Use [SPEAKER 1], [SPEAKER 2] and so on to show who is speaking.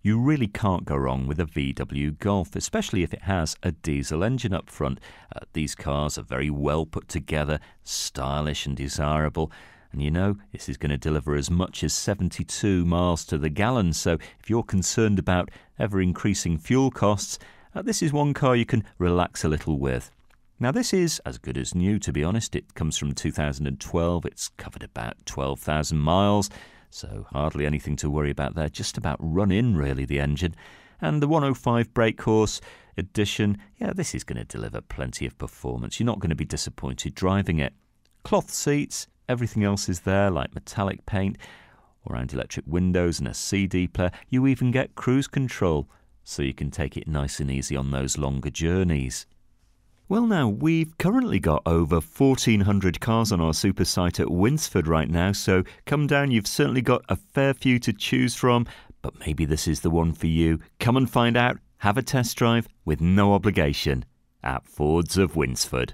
[SPEAKER 1] You really can't go wrong with a VW Golf, especially if it has a diesel engine up front. Uh, these cars are very well put together, stylish and desirable. And you know, this is going to deliver as much as 72 miles to the gallon. So if you're concerned about ever increasing fuel costs, uh, this is one car you can relax a little with. Now, this is as good as new, to be honest. It comes from 2012. It's covered about 12,000 miles. So hardly anything to worry about there. Just about run in, really, the engine. And the 105 brake horse edition, yeah, this is going to deliver plenty of performance. You're not going to be disappointed driving it. Cloth seats, everything else is there, like metallic paint, around electric windows and a CD player. You even get cruise control, so you can take it nice and easy on those longer journeys. Well, now, we've currently got over 1,400 cars on our super site at Winsford right now, so come down. You've certainly got a fair few to choose from, but maybe this is the one for you. Come and find out. Have a test drive with no obligation at Fords of Winsford.